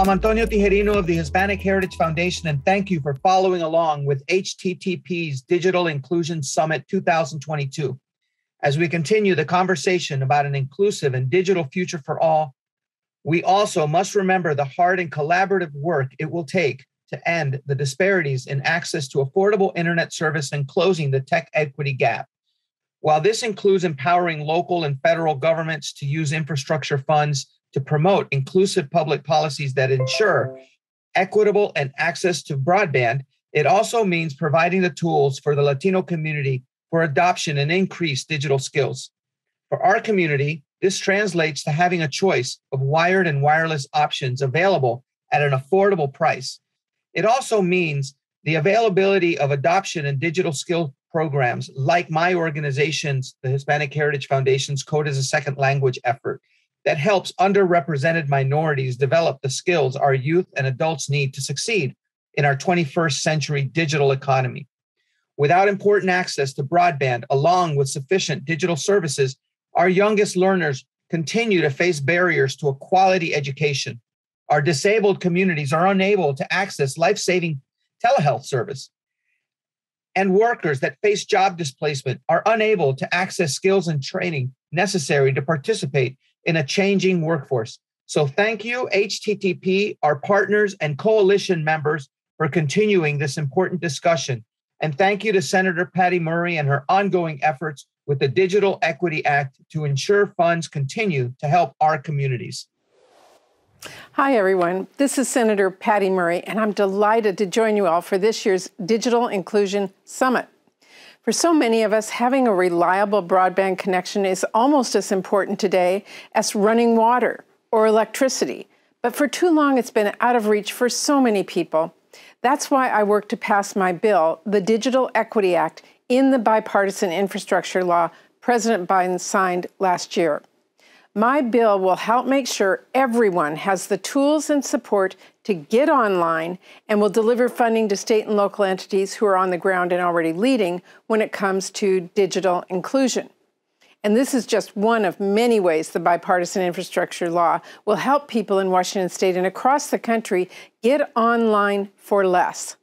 I'm Antonio Tijerino of the Hispanic Heritage Foundation, and thank you for following along with HTTP's Digital Inclusion Summit 2022. As we continue the conversation about an inclusive and digital future for all, we also must remember the hard and collaborative work it will take to end the disparities in access to affordable internet service and closing the tech equity gap. While this includes empowering local and federal governments to use infrastructure funds to promote inclusive public policies that ensure equitable and access to broadband, it also means providing the tools for the Latino community for adoption and increased digital skills. For our community, this translates to having a choice of wired and wireless options available at an affordable price. It also means the availability of adoption and digital skill programs like my organization's, the Hispanic Heritage Foundation's Code as a Second Language effort that helps underrepresented minorities develop the skills our youth and adults need to succeed in our 21st century digital economy. Without important access to broadband, along with sufficient digital services, our youngest learners continue to face barriers to a quality education. Our disabled communities are unable to access life saving telehealth service. And workers that face job displacement are unable to access skills and training necessary to participate in a changing workforce. So, thank you, HTTP, our partners and coalition members, for continuing this important discussion. And thank you to Senator Patty Murray and her ongoing efforts with the Digital Equity Act to ensure funds continue to help our communities. Hi, everyone. This is Senator Patty Murray, and I'm delighted to join you all for this year's Digital Inclusion Summit. For so many of us, having a reliable broadband connection is almost as important today as running water or electricity. But for too long, it's been out of reach for so many people. That's why I worked to pass my bill, the Digital Equity Act, in the bipartisan infrastructure law President Biden signed last year. My bill will help make sure everyone has the tools and support to get online and will deliver funding to state and local entities who are on the ground and already leading when it comes to digital inclusion. And this is just one of many ways the bipartisan infrastructure law will help people in Washington state and across the country get online for less.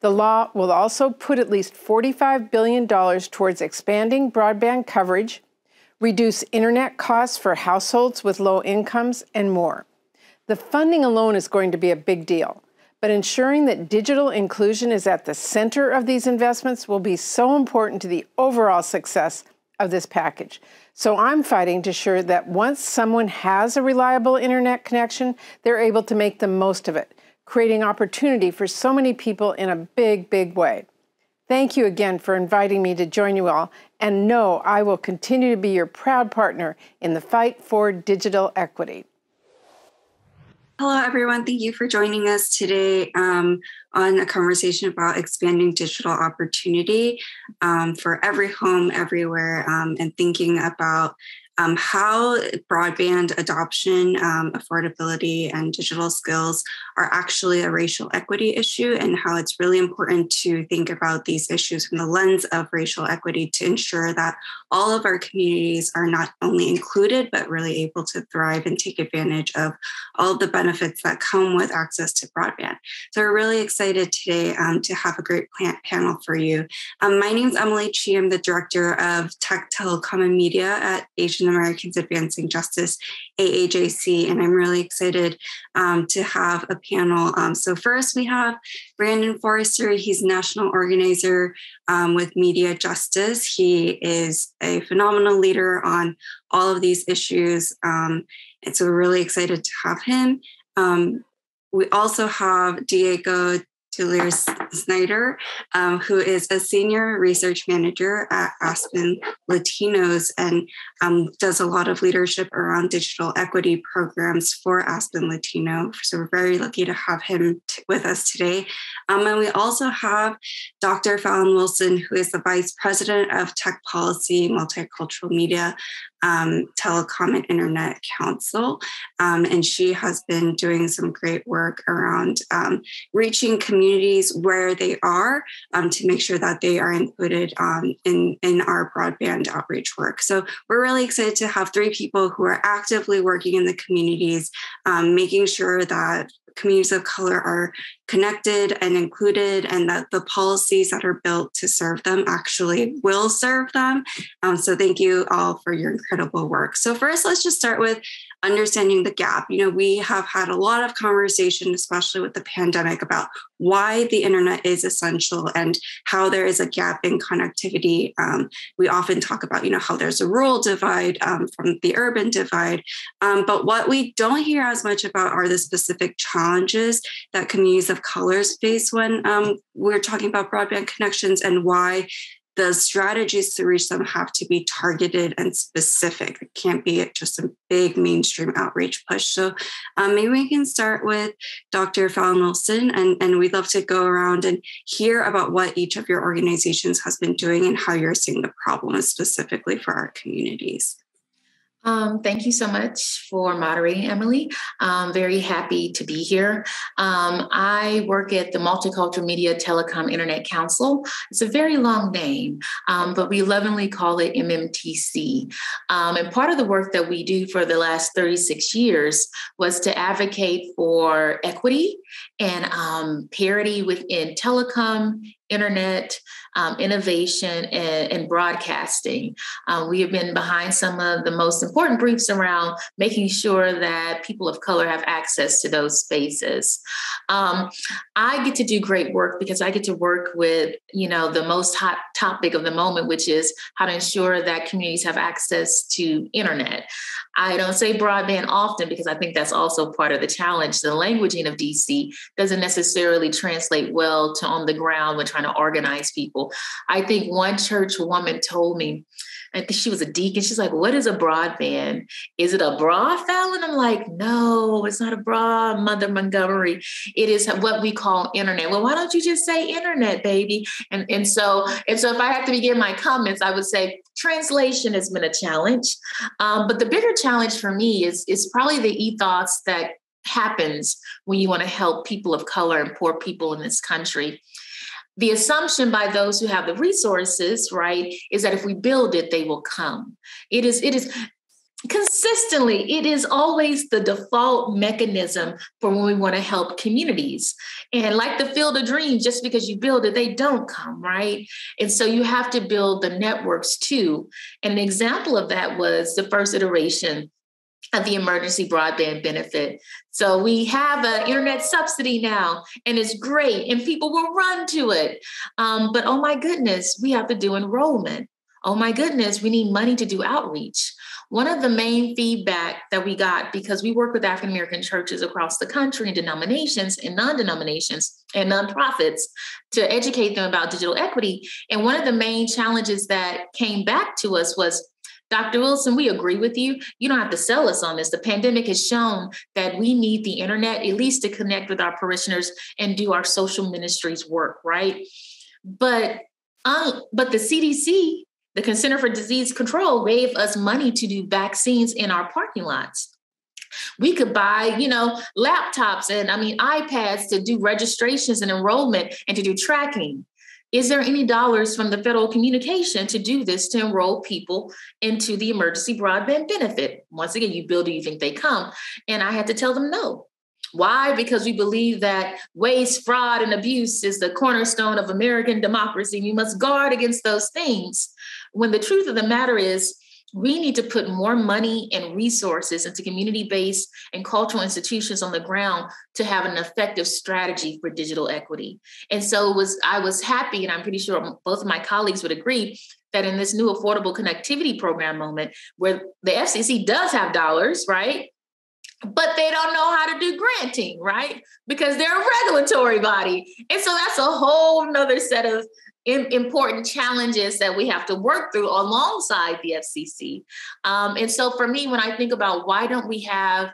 The law will also put at least $45 billion towards expanding broadband coverage, reduce internet costs for households with low incomes, and more. The funding alone is going to be a big deal, but ensuring that digital inclusion is at the center of these investments will be so important to the overall success of this package. So I'm fighting to ensure that once someone has a reliable internet connection, they're able to make the most of it, creating opportunity for so many people in a big, big way. Thank you again for inviting me to join you all, and know I will continue to be your proud partner in the fight for digital equity. Hello, everyone. Thank you for joining us today um, on a conversation about expanding digital opportunity um, for every home, everywhere, um, and thinking about um, how broadband adoption, um, affordability, and digital skills are actually a racial equity issue, and how it's really important to think about these issues from the lens of racial equity to ensure that all of our communities are not only included, but really able to thrive and take advantage of all of the benefits that come with access to broadband. So, we're really excited today um, to have a great panel for you. Um, my name is Emily Chi. I'm the director of Tech, Telecom, and Media at Asian Asian Americans Advancing Justice, AAJC, and I'm really excited um, to have a panel. Um, so, first, we have Brandon Forester. He's national organizer um, with Media Justice. He is a phenomenal leader on all of these issues. Um, and so, we're really excited to have him. Um, we also have Diego Deleersnyder, um, who is a senior research manager at Aspen Latinos and um, does a lot of leadership around digital equity programs for Aspen Latino. So we're very lucky to have him t- with us today. Um, and we also have Dr. Fallon Wilson, who is the vice president of tech policy, multicultural media um, Telecom and Internet Council. Um, and she has been doing some great work around um, reaching communities where they are um, to make sure that they are included um, in, in our broadband outreach work. So we're really excited to have three people who are actively working in the communities, um, making sure that communities of color are connected and included, and that the policies that are built to serve them actually will serve them. Um, so, thank you all for your incredible work. So, first, let's just start with understanding the gap. You know, we have had a lot of conversation, especially with the pandemic, about why the internet is essential and how there is a gap in connectivity. Um, we often talk about, you know, how there's a rural divide um, from the urban divide. Um, but what we don't hear as much about are the specific challenges that communities of colors face when um, we're talking about broadband connections and why the strategies to reach them have to be targeted and specific. It can't be just a big mainstream outreach push. So um, maybe we can start with Dr. Fallon Wilson, and, and we'd love to go around and hear about what each of your organizations has been doing and how you're seeing the problem specifically for our communities. Um, thank you so much for moderating, Emily. I'm very happy to be here. Um, I work at the Multicultural Media Telecom Internet Council. It's a very long name, um, but we lovingly call it MMTC. Um, and part of the work that we do for the last 36 years was to advocate for equity and um, parity within telecom, internet, um, innovation, and, and broadcasting. Uh, we have been behind some of the most important briefs around making sure that people of color have access to those spaces. Um, I get to do great work because I get to work with, you know, the most hot topic of the moment, which is how to ensure that communities have access to internet. I don't say broadband often because I think that's also part of the challenge. The languaging of DC doesn't necessarily translate well to on the ground when trying to organize people. I think one church woman told me, I think she was a deacon. She's like, What is a broadband? Is it a bra And I'm like, No, it's not a bra, Mother Montgomery. It is what we call internet. Well, why don't you just say internet, baby? And, and so, and so if I had to begin my comments, I would say translation has been a challenge. Um, but the bigger challenge for me is, is probably the ethos that happens when you want to help people of color and poor people in this country the assumption by those who have the resources right is that if we build it they will come. It is it is consistently it is always the default mechanism for when we want to help communities. And like the field of dreams just because you build it they don't come right? And so you have to build the networks too. And an example of that was the first iteration of the emergency broadband benefit. So we have an internet subsidy now, and it's great, and people will run to it. Um, but oh my goodness, we have to do enrollment. Oh my goodness, we need money to do outreach. One of the main feedback that we got, because we work with African American churches across the country and denominations and non denominations and nonprofits to educate them about digital equity. And one of the main challenges that came back to us was Dr. Wilson, we agree with you. You don't have to sell us on this. The pandemic has shown that we need the internet at least to connect with our parishioners and do our social ministries work, right? But um, but the CDC, the Center for Disease Control, gave us money to do vaccines in our parking lots. We could buy, you know, laptops and I mean iPads to do registrations and enrollment and to do tracking. Is there any dollars from the federal communication to do this to enroll people into the emergency broadband benefit? Once again, you build it, you think they come. And I had to tell them no. Why? Because we believe that waste, fraud, and abuse is the cornerstone of American democracy. And we must guard against those things. When the truth of the matter is, we need to put more money and resources into community based and cultural institutions on the ground to have an effective strategy for digital equity. And so it was I was happy, and I'm pretty sure both of my colleagues would agree that in this new affordable connectivity program moment, where the FCC does have dollars, right? But they don't know how to do granting, right? Because they're a regulatory body. And so that's a whole nother set of important challenges that we have to work through alongside the FCC. Um, and so for me, when I think about why don't we have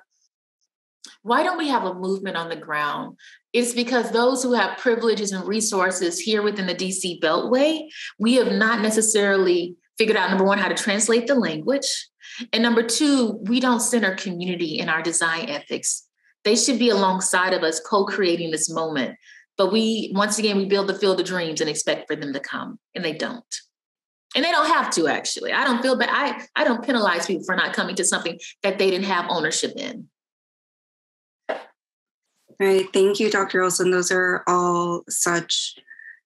why don't we have a movement on the ground? It's because those who have privileges and resources here within the DC Beltway, we have not necessarily figured out number one, how to translate the language. And number two, we don't center community in our design ethics. They should be alongside of us co creating this moment. But we, once again, we build the field of dreams and expect for them to come, and they don't. And they don't have to actually. I don't feel bad. I, I don't penalize people for not coming to something that they didn't have ownership in. Right. Thank you, Dr. Wilson. Those are all such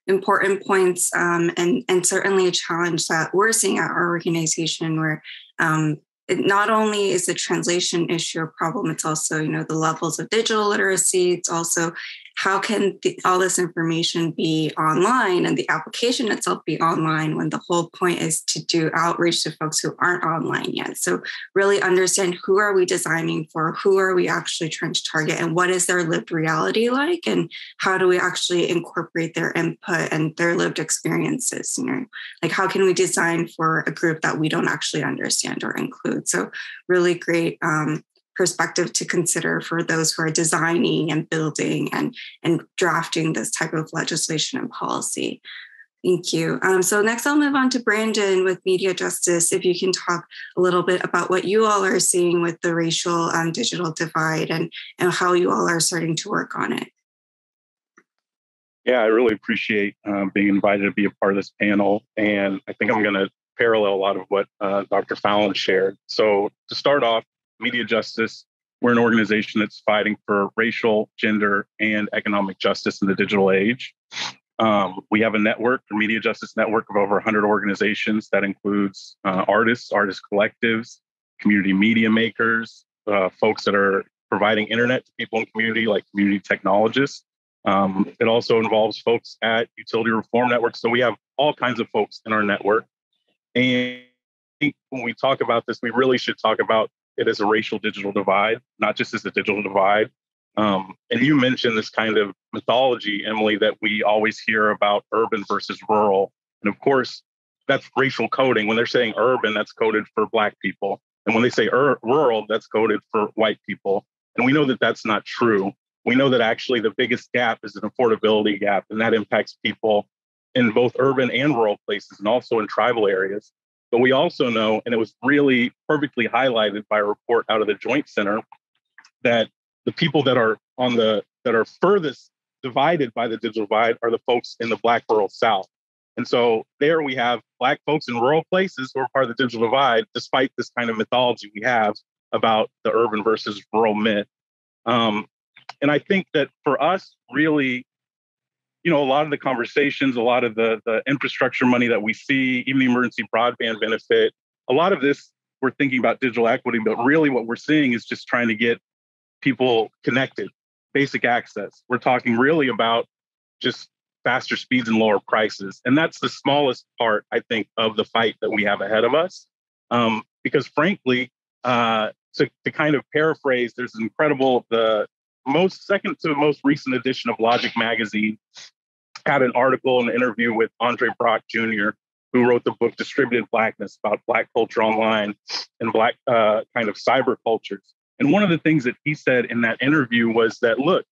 important points um, and, and certainly a challenge that we're seeing at our organization where um, it not only is the translation issue a problem, it's also, you know, the levels of digital literacy. It's also how can the, all this information be online and the application itself be online when the whole point is to do outreach to folks who aren't online yet? So really understand who are we designing for? Who are we actually trying to target? And what is their lived reality like? And how do we actually incorporate their input and their lived experiences you know? Like how can we design for a group that we don't actually understand or include? So really great um, perspective to consider for those who are designing and building and, and drafting this type of legislation and policy. Thank you. Um, so next I'll move on to Brandon with Media Justice. If you can talk a little bit about what you all are seeing with the racial um, digital divide and, and how you all are starting to work on it. Yeah, I really appreciate uh, being invited to be a part of this panel. And I think I'm going to parallel a lot of what uh, Dr. Fallon shared. So to start off, Media Justice. We're an organization that's fighting for racial, gender, and economic justice in the digital age. Um, we have a network, a Media Justice Network of over 100 organizations that includes uh, artists, artist collectives, community media makers, uh, folks that are providing internet to people in community, like community technologists. Um, it also involves folks at utility reform networks. So we have all kinds of folks in our network. And I think when we talk about this, we really should talk about it as a racial digital divide, not just as a digital divide. Um, and you mentioned this kind of mythology, Emily, that we always hear about urban versus rural. And of course, that's racial coding. When they're saying urban, that's coded for Black people. And when they say ur- rural, that's coded for white people. And we know that that's not true. We know that actually the biggest gap is an affordability gap, and that impacts people in both urban and rural places and also in tribal areas. But we also know, and it was really perfectly highlighted by a report out of the Joint Center, that the people that are on the that are furthest divided by the digital divide are the folks in the Black rural South. And so there we have Black folks in rural places who are part of the digital divide, despite this kind of mythology we have about the urban versus rural myth. Um, and I think that for us, really, you know, a lot of the conversations, a lot of the, the infrastructure money that we see, even the emergency broadband benefit, a lot of this, we're thinking about digital equity, but really what we're seeing is just trying to get people connected, basic access. We're talking really about just faster speeds and lower prices. And that's the smallest part, I think, of the fight that we have ahead of us. Um, because frankly, uh, to, to kind of paraphrase, there's an incredible, the most second to the most recent edition of Logic Magazine had an article, an interview with Andre Brock Jr., who wrote the book Distributed Blackness about Black culture online and Black uh, kind of cyber cultures. And one of the things that he said in that interview was that, look,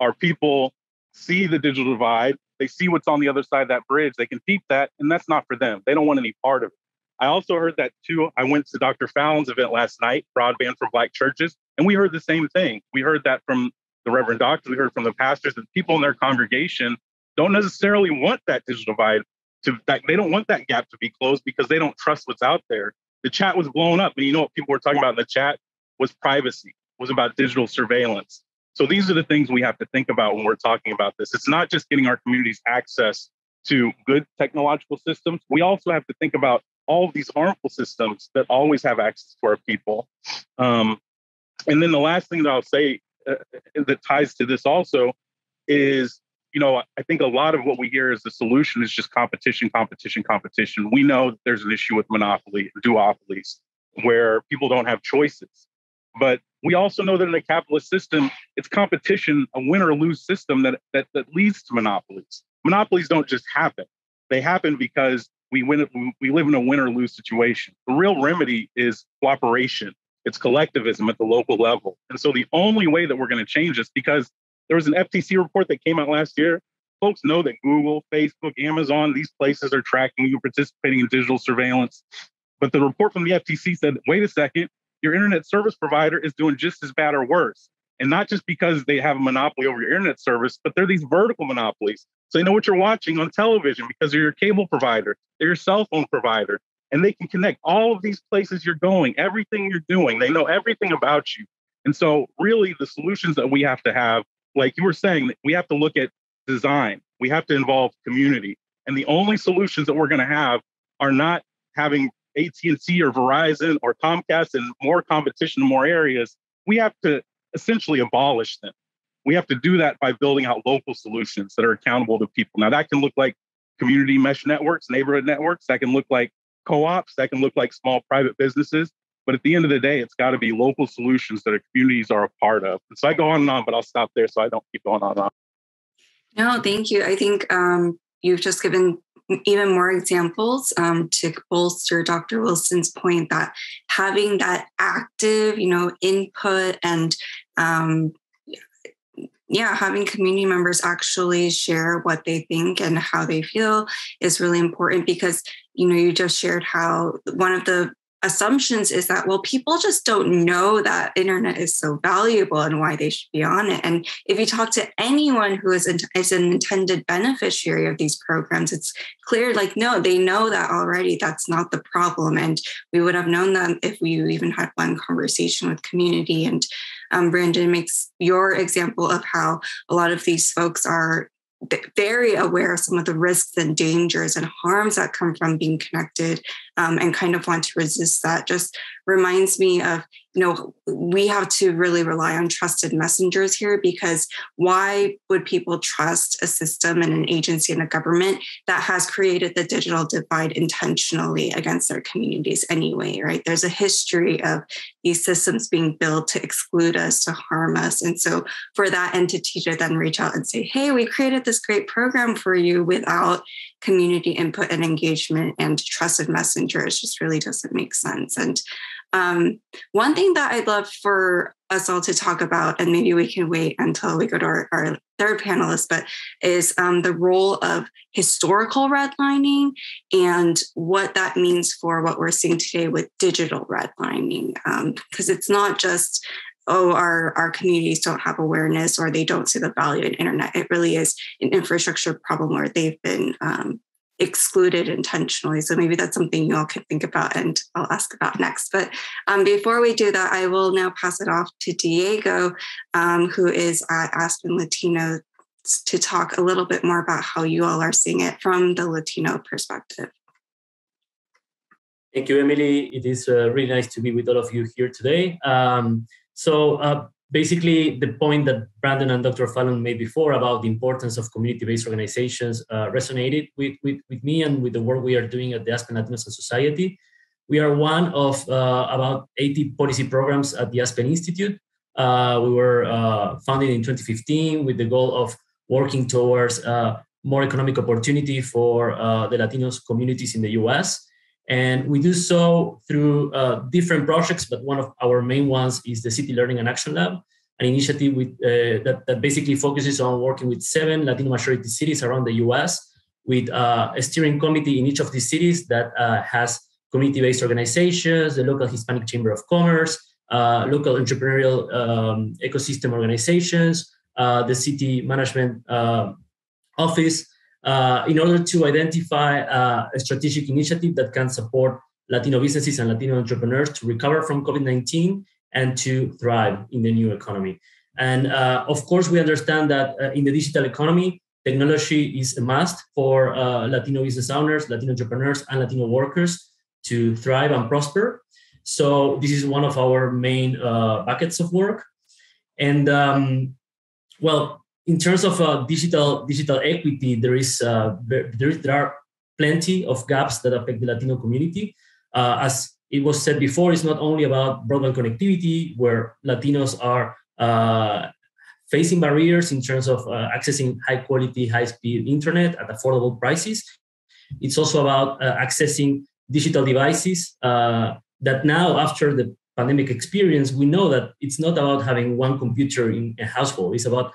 our people see the digital divide, they see what's on the other side of that bridge, they can peep that, and that's not for them. They don't want any part of it. I also heard that too. I went to Dr. Fallon's event last night, Broadband for Black Churches, and we heard the same thing. We heard that from the Reverend Doctor, we heard from the pastors, that people in their congregation don't necessarily want that digital divide to that they don't want that gap to be closed because they don't trust what's out there. The chat was blown up, and you know what people were talking about in the chat was privacy, was about digital surveillance. So these are the things we have to think about when we're talking about this. It's not just getting our communities access to good technological systems. We also have to think about all of these harmful systems that always have access to our people. Um, and then the last thing that I'll say uh, that ties to this also is you know, I think a lot of what we hear is the solution is just competition, competition, competition. We know that there's an issue with monopoly, duopolies, where people don't have choices. But we also know that in a capitalist system, it's competition, a win or lose system that, that, that leads to monopolies. Monopolies don't just happen. They happen because we win we live in a win or lose situation. The real remedy is cooperation. It's collectivism at the local level. And so the only way that we're going to change this, because there was an FTC report that came out last year. Folks know that Google, Facebook, Amazon, these places are tracking you participating in digital surveillance. But the report from the FTC said, wait a second, your internet service provider is doing just as bad or worse. And not just because they have a monopoly over your internet service, but they're these vertical monopolies. So they know what you're watching on television because they're your cable provider, they're your cell phone provider, and they can connect all of these places you're going, everything you're doing. They know everything about you. And so, really, the solutions that we have to have like you were saying, we have to look at design. We have to involve community. And the only solutions that we're going to have are not having AT&T or Verizon or Comcast and more competition in more areas. We have to essentially abolish them. We have to do that by building out local solutions that are accountable to people. Now that can look like community mesh networks, neighborhood networks, that can look like co-ops, that can look like small private businesses. But at the end of the day, it's got to be local solutions that our communities are a part of. And so I go on and on, but I'll stop there so I don't keep going on and on. No, thank you. I think um, you've just given even more examples um, to bolster Dr. Wilson's point that having that active, you know, input and um, yeah, having community members actually share what they think and how they feel is really important because you know you just shared how one of the assumptions is that well people just don't know that internet is so valuable and why they should be on it. And if you talk to anyone who is, is an intended beneficiary of these programs it's clear like no they know that already. That's not the problem. And we would have known that if we even had one conversation with community. And um, brandon makes your example of how a lot of these folks are very aware of some of the risks and dangers and harms that come from being connected um, and kind of want to resist that just reminds me of you know we have to really rely on trusted messengers here because why would people trust a system and an agency and a government that has created the digital divide intentionally against their communities anyway right? There's a history of these systems being built to exclude us to harm us. And so for that entity to then reach out and say hey we created this great program for you without community input and engagement and trusted messengers just really doesn't make sense and um, one thing that I'd love for us all to talk about, and maybe we can wait until we go to our, our third panelist, but is um, the role of historical redlining and what that means for what we're seeing today with digital redlining. Because um, it's not just oh our our communities don't have awareness or they don't see the value in internet it really is an infrastructure problem where they've been um, excluded intentionally. So maybe that's something you all can think about and I'll ask about next. But um, before we do that, I will now pass it off to Diego, um, who is at Aspen Latino, to talk a little bit more about how you all are seeing it from the Latino perspective. Thank you, Emily. It is uh, really nice to be with all of you here today. Um, so uh, basically the point that Brandon and Dr. Fallon made before about the importance of community-based organizations uh, resonated with, with, with, me and with the work we are doing at the Aspen Latinos Society. We are one of uh, about 80 policy programs at the Aspen Institute. Uh, we were uh, founded in 2015 with the goal of working towards uh, more economic opportunity for the Latinos communities in the US. And we do so through uh, different projects, but one of our main ones is the City Learning and Action Lab, an initiative with, uh, that, that basically focuses on working with seven Latino majority cities around the US with uh, a steering committee in each of these cities that uh, has community-based organizations, the local Hispanic Chamber of Commerce, uh, local entrepreneurial um, ecosystem organizations, uh, the city management office, uh, in order to identify uh, a strategic initiative that can support Latino businesses and Latino entrepreneurs to recover from COVID 19 and to thrive in the new economy. And uh, of course, we understand that uh, in the digital economy, technology is a must for uh, Latino business owners, Latino entrepreneurs, and Latino workers to thrive and prosper. So, this is one of our main buckets of work. And um, well, in terms of uh, digital digital equity, there is uh, there, there are plenty of gaps that affect the Latino community. Uh, as it was said before, it's not only about broadband connectivity, where Latinos are uh, facing barriers in terms of uh, accessing high quality, high speed internet at affordable prices. It's also about uh, accessing digital devices that now, after the pandemic experience, we know that it's not about having one computer in a household. It's about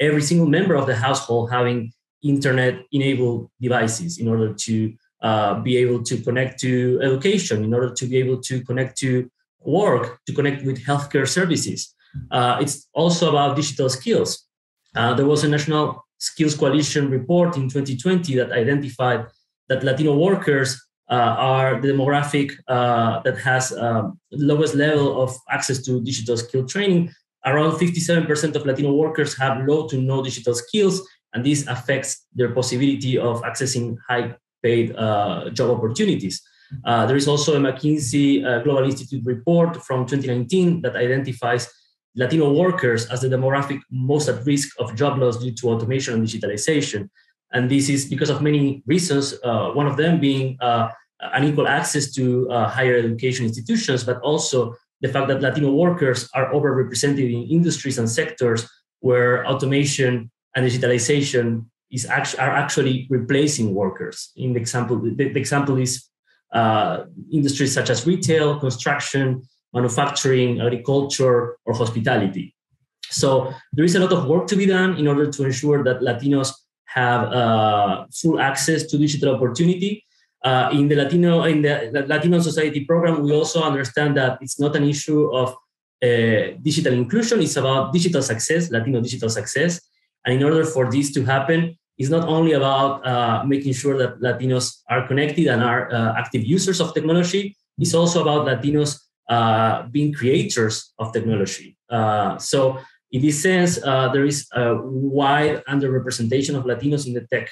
every single member of the household having internet enabled devices in order to uh, be able to connect to education, in order to be able to connect to work, to connect with healthcare services. Uh, it's also about digital skills. Uh, there was a National Skills Coalition report in 2020 that identified that Latino workers uh, are the demographic uh, that has um, lowest level of access to digital skill training around 57% of Latino workers have low to no digital skills, and this affects their possibility of accessing high paid uh, job opportunities. Uh, there is also a McKinsey uh, Global Institute report from 2019 that identifies Latino workers as the demographic most at risk of job loss due to automation and digitalization. And this is because of many reasons, uh, one of them being uh, unequal access to uh, higher education institutions, but also the fact that Latino workers are overrepresented in industries and sectors where automation and digitalization is actually, are actually replacing workers. In the example, the, the example is uh, industries such as retail, construction, manufacturing, agriculture, or hospitality. So there is a lot of work to be done in order to ensure that Latinos have uh, full access to digital opportunity. Uh, in the Latino in the, Latino Society program, we also understand that it's not an issue of uh, digital inclusion; it's about digital success, Latino digital success. And in order for this to happen, it's not only about uh, making sure that Latinos are connected and are uh, active users of technology. It's also about Latinos uh, being creators of technology. Uh, so, in this sense, there is a wide underrepresentation of Latinos in the tech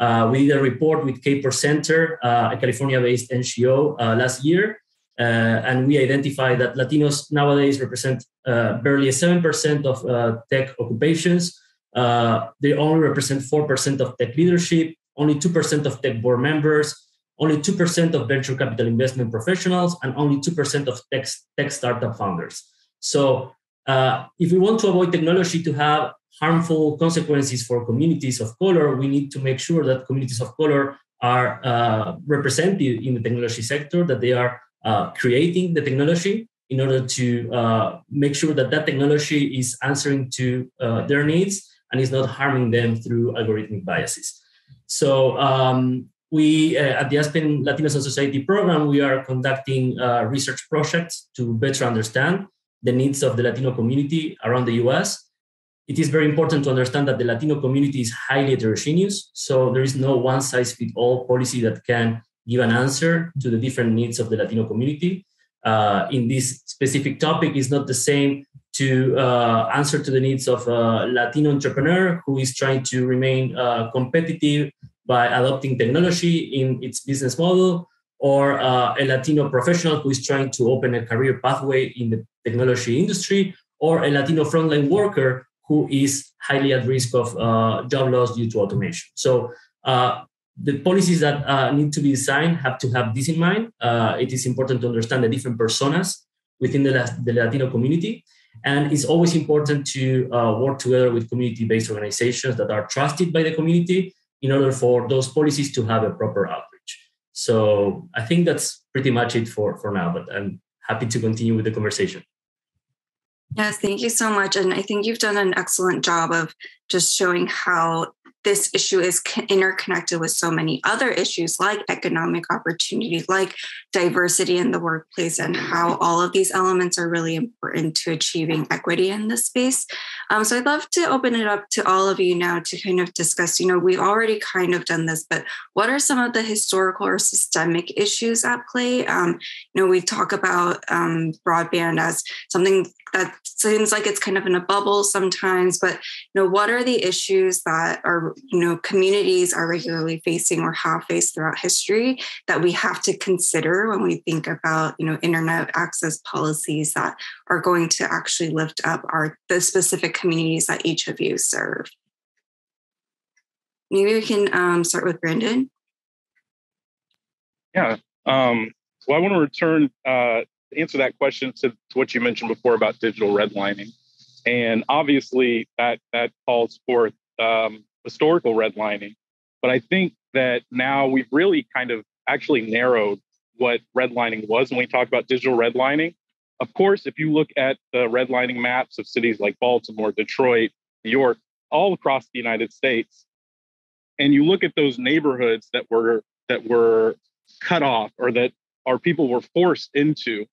uh, we did a report with Kapor Center, uh, a California-based NGO, uh, last year, uh, and we identified that Latinos nowadays represent barely 7% of tech occupations. Uh, they only represent 4% of tech leadership, only 2% of tech board members, only 2% of venture capital investment professionals, and only 2% of tech, tech startup founders. So, uh, if we want to avoid technology to have harmful consequences for communities of color, we need to make sure that communities of color are uh, represented in the technology sector, that they are uh, creating the technology in order to uh, make sure that that technology is answering to uh, their needs and is not harming them through algorithmic biases. So um, we uh, at the Aspen Latinos and Society program, we are conducting uh, research projects to better understand the needs of the Latino community around the US. It is very important to understand that the Latino community is highly heterogeneous, so there is no one size fits all policy that can give an answer to the different needs of the Latino community. Uh, in this specific topic is not the same to uh, answer to the needs of a Latino entrepreneur who is trying to remain uh, competitive by adopting technology in its business model, or uh, a Latino professional who is trying to open a career pathway in the technology industry, or a Latino frontline worker who is highly at risk of uh, job loss due to automation. So uh, the policies that uh, need to be designed have to have this in mind. it is important to understand the different personas within the, the Latino community and it's always important to uh, work together with community based organizations that are trusted by the community in order for those policies to have a proper outreach. So I think that's pretty much it for, for now, but I'm happy to continue with the conversation. Yes, thank you so much. And I think you've done an excellent job of just showing how this issue is interconnected with so many other issues like economic opportunity, like diversity in the workplace, and how all of these elements are really important to achieving equity in this space. Um, so I'd love to open it up to all of you now to kind of discuss. You know, we've already kind of done this, but what are some of the historical or systemic issues at play? Um, you know, we talk about um, broadband as something that seems like it's kind of in a bubble sometimes but you know what are the issues that are you know communities are regularly facing or have faced throughout history that we have to consider when we think about you know internet access policies that are going to actually lift up our the specific communities that each of you serve? Maybe we can um, start with brandon. Yeah um, well i want to return uh, answer that question to, to what you mentioned before about digital redlining. And obviously, that that calls forth um, historical redlining. But I think that now we've really kind of actually narrowed what redlining was when we talk about digital redlining. Of course, if you look at the redlining maps of cities like Baltimore, Detroit, New York, all across the United States, and you look at those neighborhoods that were that were cut off or that our people were forced into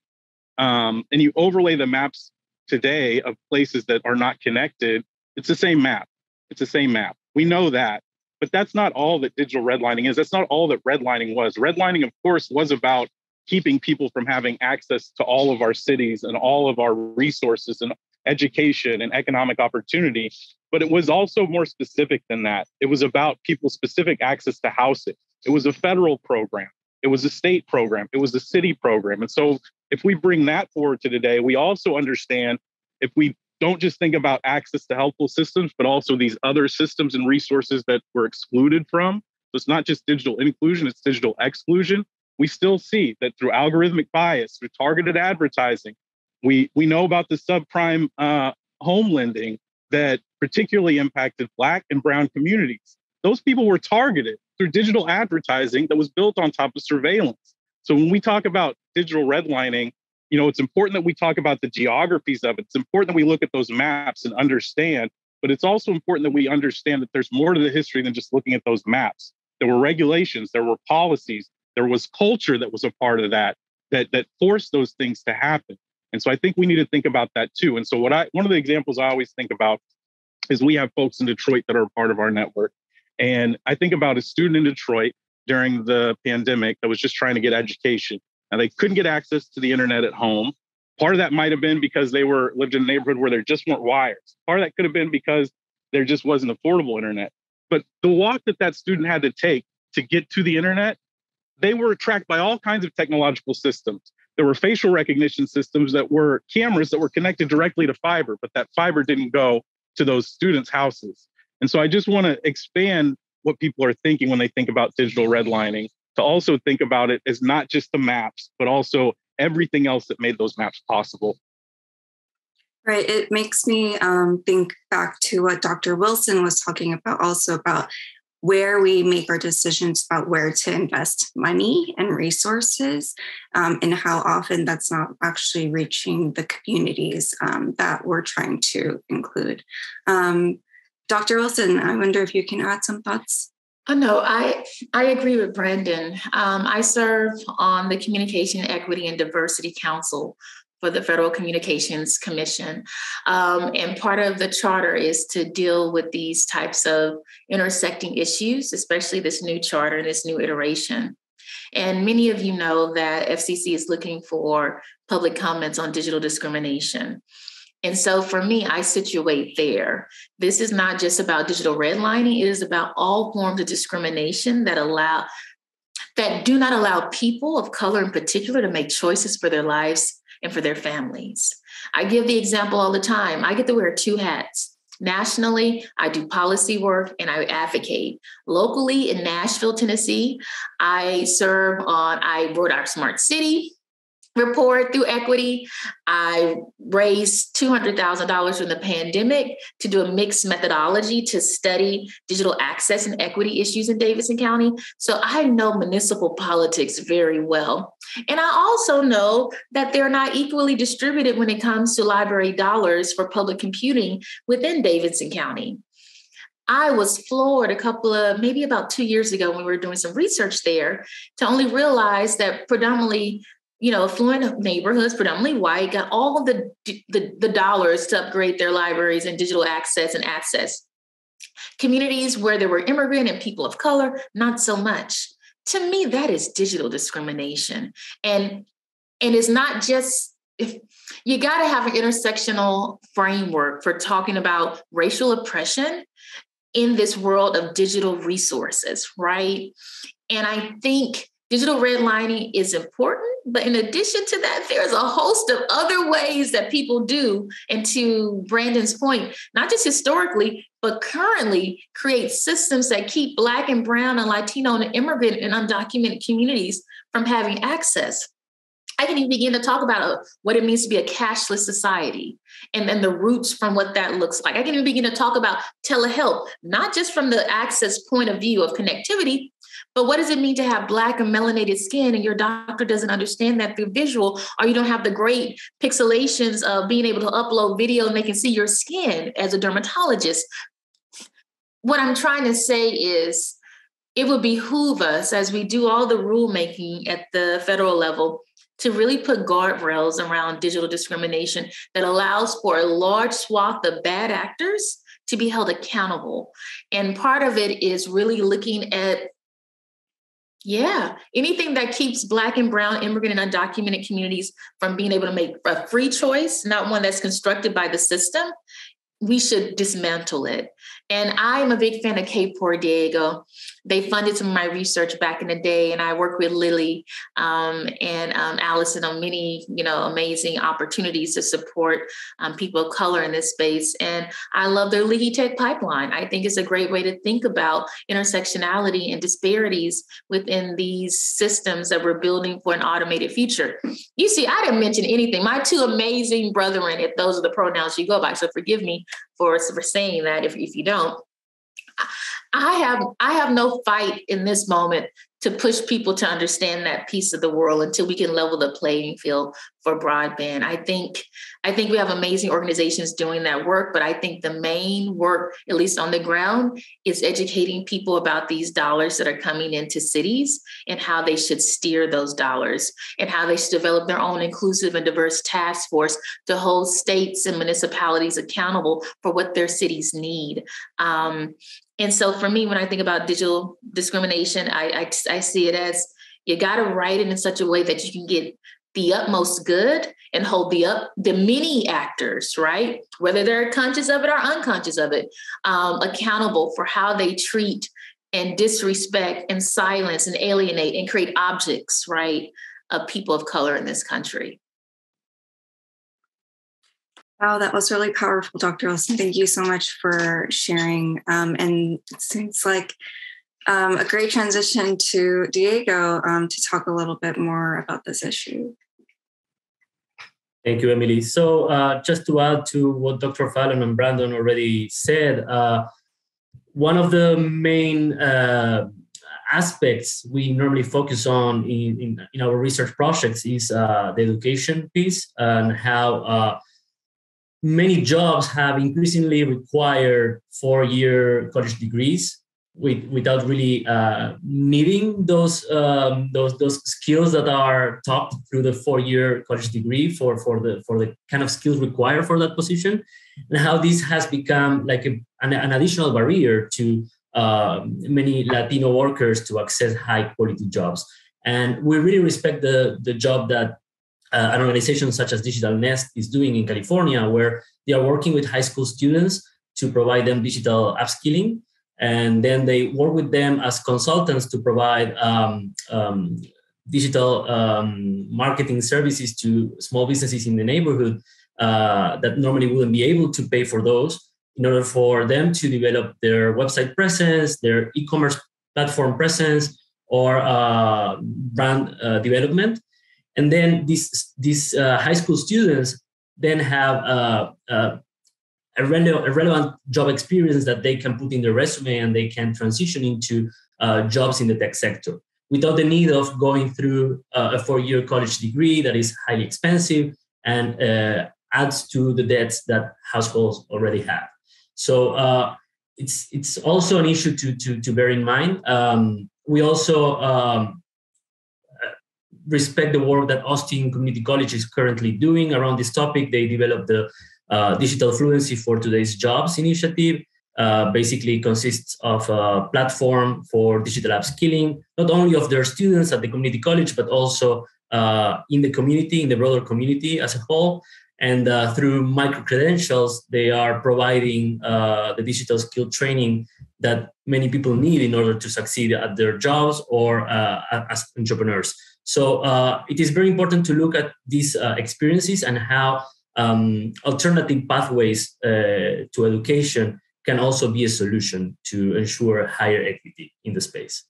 um, and you overlay the maps today of places that are not connected, it's the same map. It's the same map. We know that. But that's not all that digital redlining is. That's not all that redlining was. Redlining, of course, was about keeping people from having access to all of our cities and all of our resources and education and economic opportunity. But it was also more specific than that. It was about people's specific access to housing. It was a federal program. It was a state program. It was a city program. And so if we bring that forward to today, we also understand if we don't just think about access to helpful systems, but also these other systems and resources that we're excluded from. So it's not just digital inclusion, it's digital exclusion. We still see that through algorithmic bias, through targeted advertising, we, we know about the subprime uh, home lending that particularly impacted Black and Brown communities. Those people were targeted through digital advertising that was built on top of surveillance. So when we talk about digital redlining, you know, it's important that we talk about the geographies of it. It's important that we look at those maps and understand, but it's also important that we understand that there's more to the history than just looking at those maps. There were regulations, there were policies, there was culture that was a part of that that that forced those things to happen. And so I think we need to think about that too. And so what I one of the examples I always think about is we have folks in Detroit that are part of our network. And I think about a student in Detroit during the pandemic that was just trying to get education. And they couldn't get access to the internet at home. Part of that might have been because they were lived in a neighborhood where there just weren't wires. Part of that could have been because there just wasn't affordable internet. But the walk that that student had to take to get to the internet, they were tracked by all kinds of technological systems. There were facial recognition systems that were cameras that were connected directly to fiber, but that fiber didn't go to those students' houses. And so I just want to expand what people are thinking when they think about digital redlining to also think about it as not just the maps, but also everything else that made those maps possible. Right. It makes me um, think back to what Dr. Wilson was talking about, also about where we make our decisions about where to invest money and resources, um, and how often that's not actually reaching the communities um, that we're trying to include. Um, Dr. Wilson, I wonder if you can add some thoughts. Oh, no, I I agree with Brandon. Um, I serve on the Communication Equity and Diversity Council for the Federal Communications Commission, um, and part of the charter is to deal with these types of intersecting issues, especially this new charter, and this new iteration. And many of you know that FCC is looking for public comments on digital discrimination. And so for me, I situate there. This is not just about digital redlining, it is about all forms of discrimination that allow that do not allow people of color in particular to make choices for their lives and for their families. I give the example all the time. I get to wear two hats. Nationally, I do policy work and I advocate. Locally in Nashville, Tennessee, I serve on, I wrote our smart city report through equity. I raised $200,000 from the pandemic to do a mixed methodology to study digital access and equity issues in Davidson County. So I know municipal politics very well. And I also know that they're not equally distributed when it comes to library dollars for public computing within Davidson County. I was floored a couple of maybe about two years ago when we were doing some research there to only realize that predominantly you know, affluent neighborhoods, predominantly white, got all the, the, the dollars to upgrade their libraries and digital access and access. Communities where there were immigrant and people of color, not so much. To me, that is digital discrimination. And and it's not just if you got to have an intersectional framework for talking about racial oppression in this world of digital resources, right? And I think digital redlining is important, but in addition to that, there's a host of other ways that people do, and to Brandon's point, not just historically, but currently create systems that keep Black and Brown and Latino and immigrant and undocumented communities from having access. I can even begin to talk about uh, what it means to be a cashless society and then the roots from what that looks like. I can even begin to talk about telehealth, not just from the access point of view of connectivity, but what does it mean to have black and melanated skin and your doctor doesn't understand that through visual, or you don't have the great pixelations of being able to upload video and they can see your skin as a dermatologist? What I'm trying to say is it would behoove us as we do all the rulemaking at the federal level to really put guardrails around digital discrimination that allows for a large swath of bad actors to be held accountable. And part of it is really looking at Yeah, anything that keeps Black and Brown immigrant and undocumented communities from being able to make a free choice, not one that's constructed by the system, we should dismantle it. And I'm a big fan of Por Diego. They funded some of my research back in the day, and I work with Lily um, and um, Allison on many, you know, amazing opportunities to support um, people of color in this space. And I love their Leaky Tech pipeline. I think it's a great way to think about intersectionality and disparities within these systems that we're building for an automated future. You see, I didn't mention anything. My two amazing brethren, if those are the pronouns you go by, so forgive me for, for saying that if, if you don't. I have I have no fight in this moment to push people to understand that piece of the world until we can level the playing field for broadband. I think I think we have amazing organizations doing that work, but I think the main work, at least on the ground, is educating people about these dollars that are coming into cities and how they should steer those dollars and how they should develop their own inclusive and diverse task force to hold states and municipalities accountable for what their cities need. Um, and so for me, when I think about digital discrimination, I, I, I see it as you got to write it in such a way that you can get the utmost good and hold the up the many actors right? Whether they're conscious of it or unconscious of it um, accountable for how they treat and disrespect and silence and alienate and create objects right of people of color in this country Wow, that was really powerful, Dr. Wilson. Thank you so much for sharing. Um, and it seems like um, a great transition to Diego um, to talk a little bit more about this issue. Thank you, Emily. So, uh, just to add to what Dr. Fallon and Brandon already said, uh, one of the main uh, aspects we normally focus on in, in, in our research projects is uh, the education piece and how uh, many jobs have increasingly required four-year college degrees with, without really uh, needing those um, those those skills that are taught through the four-year college degree for for the for the kind of skills required for that position, and how this has become like a, an, an, additional barrier to uh, many Latino workers to access high-quality jobs. And we really respect the the job that uh, an organization such as Digital Nest is doing in California, where they are working with high school students to provide them digital upskilling. And then they work with them as consultants to provide um, um, digital um, marketing services to small businesses in the neighborhood uh, that normally wouldn't be able to pay for those in order for them to develop their website presence, their e commerce platform presence, or uh, brand uh, development and then these these uh, high school students then have uh, uh, a, rele- a, relevant job experience that they can put in their resume and they can transition into uh, jobs in the tech sector without the need of going through uh, a four-year college degree that is highly expensive and uh, adds to the debts that households already have. So it's it's also an issue to to, to bear in mind. Um, we also um, respect the work that Austin Community College is currently doing around this topic. They developed the uh, Digital Fluency for Today's Jobs initiative. Uh, basically consists of a platform for digital upskilling, not only of their students at the community college, but also uh, in the community, in the broader community as a whole. And uh, through micro credentials, they are providing uh, the digital skill training that many people need in order to succeed at their jobs or uh, as entrepreneurs. So uh, it is very important to look at these uh, experiences and how um, alternative pathways uh, to education can also be a solution to ensure higher equity in the space.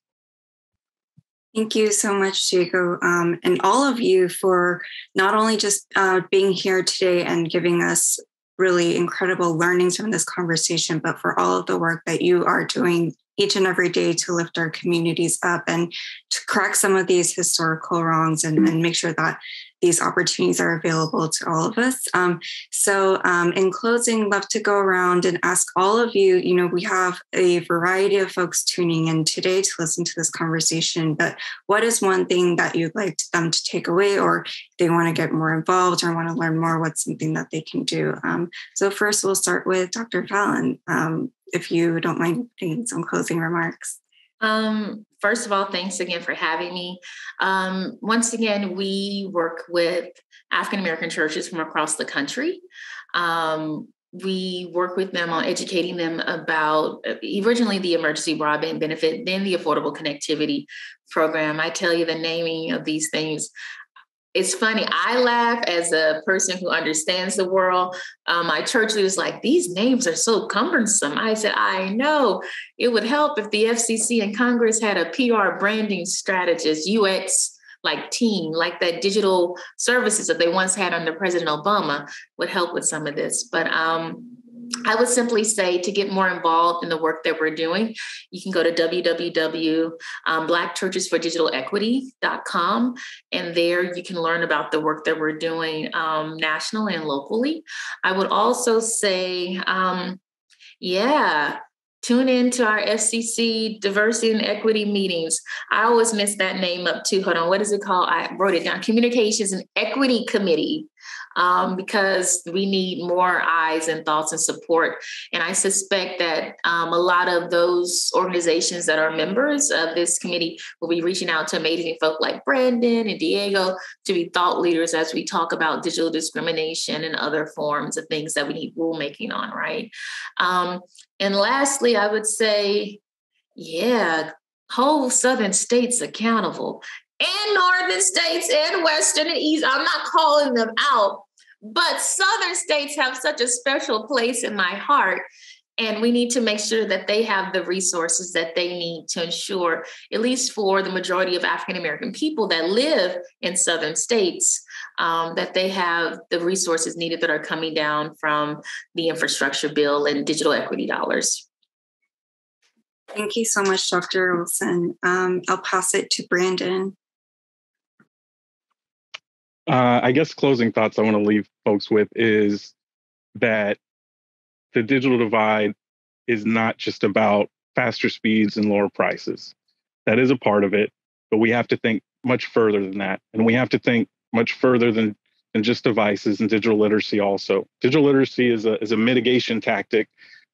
Thank you so much, Diego, um, and all of you for not only just uh, being here today and giving us really incredible learnings from this conversation, but for all of the work that you are doing each and every day to lift our communities up and to correct some of these historical wrongs and, and make sure that these opportunities are available to all of us. Um, so, um, in closing, love to go around and ask all of you. You know, we have a variety of folks tuning in today to listen to this conversation. But what is one thing that you'd like them to take away, or they want to get more involved or want to learn more? What's something that they can do? Um, so, first, we'll start with Dr. Fallon. If you don't mind putting some closing remarks. Um, first of all, thanks again for having me. Um, once again, we work with African American churches from across the country. Um, we work with them on educating them about uh, originally the emergency broadband benefit, then the affordable connectivity program. I tell you, the naming of these things it's funny. I laugh as a person who understands the world. Um, my church leader was like, "These names are so cumbersome." I said, "I know. It would help if the FCC and Congress had a PR branding strategist, UX like team, like that digital services that they once had under President Obama would help with some of this." But um, I would simply say to get more involved in the work that we're doing, you can go to www.blackchurchesfordigitalequity.com, um, and there you can learn about the work that we're doing um, nationally and locally. I would also say, um, yeah, tune in to our FCC diversity and equity meetings. I always miss that name up too. Hold on, what is it called? I wrote it down Communications and Equity Committee um, because we need more eyes and thoughts and support. And I suspect that um, a lot of those organizations that are members of this committee will be reaching out to amazing folk like Brandon and Diego to be thought leaders as we talk about digital discrimination and other forms of things that we need rulemaking on, right? Um, and lastly, I would say, yeah, hold southern states accountable and northern states and western and east. I'm not calling them out, but southern states have such a special place in my heart. And we need to make sure that they have the resources that they need to ensure, at least for the majority of African American people that live in southern states, um, that they have the resources needed that are coming down from the infrastructure bill and digital equity dollars. Thank you so much, Dr. Wilson. Um, I'll pass it to Brandon. Uh, I guess closing thoughts I want to leave folks with is that the digital divide is not just about faster speeds and lower prices. That is a part of it, but we have to think much further than that. And we have to think much further than, than just devices and digital literacy also. Digital literacy is a, is a mitigation tactic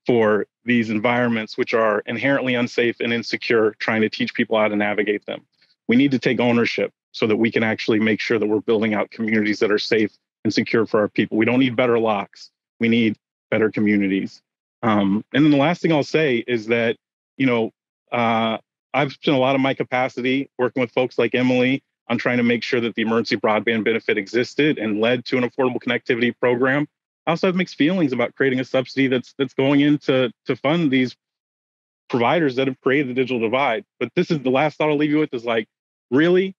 for these environments which are inherently unsafe and insecure, trying to teach people how to navigate them. We need to take ownership so that we can actually make sure that we're building out communities that are safe and secure for our people. We don't need better locks. We need better communities. Um, and then the last thing I'll say is that, you know, uh, I've spent a lot of my capacity working with folks like Emily on trying to make sure that the emergency broadband benefit existed and led to an affordable connectivity program. I also have mixed feelings about creating a subsidy that's that's going into to fund these providers that have created the digital divide. But this is the last thought I'll leave you with is like, really,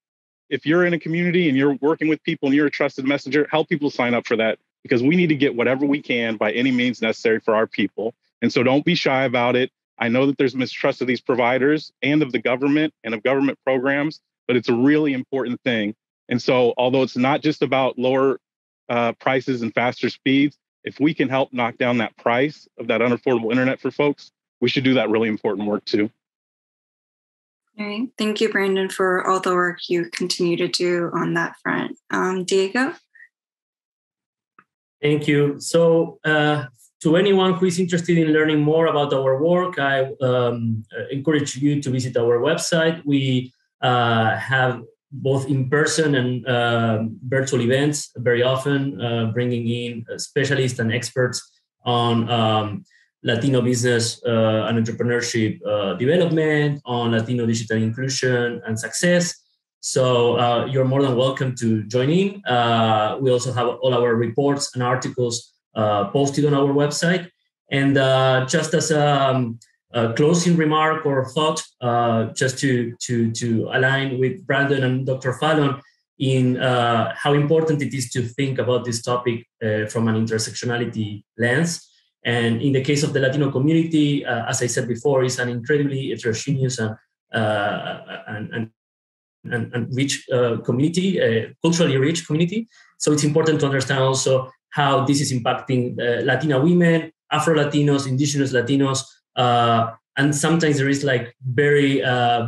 if you're in a community and you're working with people and you're a trusted messenger, help people sign up for that because we need to get whatever we can by any means necessary for our people. And so don't be shy about it. I know that there's mistrust of these providers and of the government and of government programs, but it's a really important thing. And so, although it's not just about lower uh, prices and faster speeds, if we can help knock down that price of that unaffordable internet for folks, we should do that really important work too. All right. Thank you, Brandon, for all the work you continue to do on that front. Um, Diego? Thank you. So, uh, to anyone who is interested in learning more about our work, I um, encourage you to visit our website. We uh, have both in person and uh, virtual events very often, uh, bringing in specialists and experts on um, Latino business uh, and entrepreneurship uh, development, on Latino digital inclusion and success. So uh, you're more than welcome to join in. Uh, we also have all our reports and articles uh, posted on our website. And uh, just as a, um, a, closing remark or thought, just to, to, to align with Brandon and Dr. Fallon in how important it is to think about this topic from an intersectionality lens. And in the case of the Latino community, uh, as I said before, is an incredibly heterogeneous and, uh, and, and, and, and, rich uh, community, uh, culturally rich community. So it's important to understand also how this is impacting uh, Latina women, Afro Latinos, Indigenous Latinos, uh, and sometimes there is like very,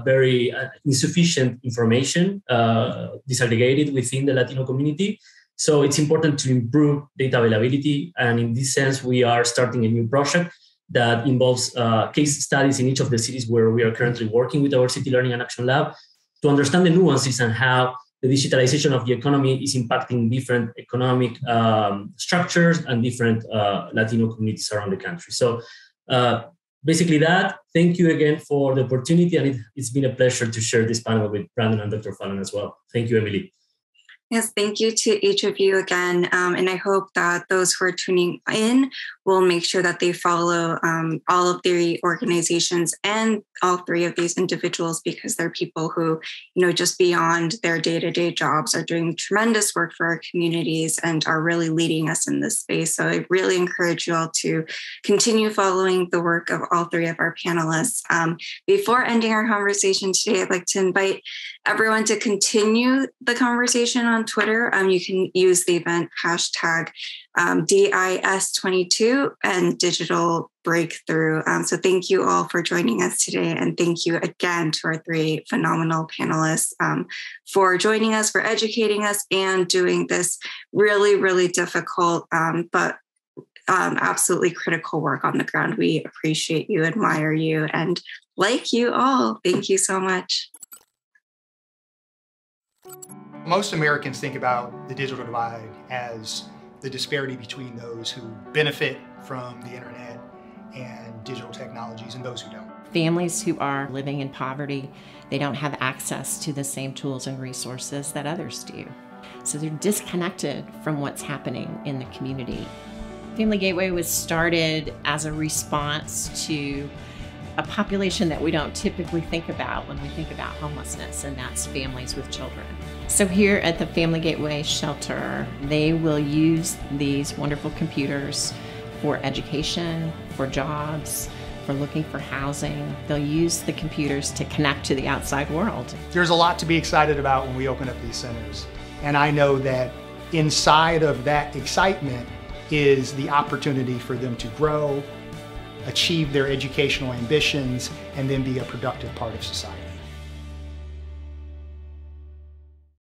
very insufficient information disaggregated within the Latino community. So it's important to improve data availability. And in this sense, we are starting a new project that involves uh, case studies in each of the cities where we are currently working with our City Learning and Action Lab to understand the nuances and how the digitalization of the economy is impacting different economic um, structures and different uh, Latino communities around the country. So uh, basically that, thank you again for the opportunity. And it, it's been a pleasure to share this panel with Brandon and Dr. Fallon as well. Thank you, Emily. Yes, thank you to each of you again. Um, and I hope that those who are tuning in will make sure that they follow um, all of the organizations and all three of these individuals because they're people who, you know, just beyond their day to day jobs are doing tremendous work for our communities and are really leading us in this space. So I really encourage you all to continue following the work of all three of our panelists. Um, before ending our conversation today, I'd like to invite everyone to continue the conversation on Twitter. Um, you can use the event hashtag um, DIS22 and digital breakthrough. Um, so thank you all for joining us today. And thank you again to our three phenomenal panelists um, for joining us, for educating us, and doing this really, really difficult um, but um, absolutely critical work on the ground. We appreciate you, admire you, and like you all. Thank you so much. Most Americans think about the digital divide as the disparity between those who benefit from the internet and digital technologies and those who don't. Families who are living in poverty, they don't have access to the same tools and resources that others do. So they're disconnected from what's happening in the community. Family Gateway was started as a response to a population that we don't typically think about when we think about homelessness, and that's families with children. So, here at the Family Gateway Shelter, they will use these wonderful computers for education, for jobs, for looking for housing. They'll use the computers to connect to the outside world. There's a lot to be excited about when we open up these centers. And I know that inside of that excitement is the opportunity for them to grow, achieve their educational ambitions, and then be a productive part of society.